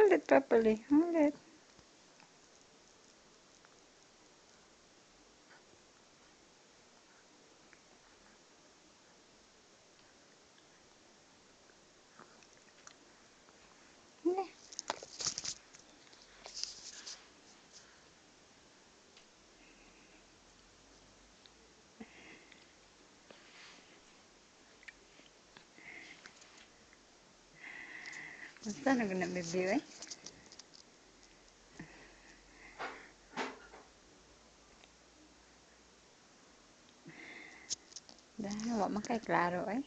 Hold it properly. Hold it. Basta na guna bibyo eh. Dahil wa man kay klaro eh.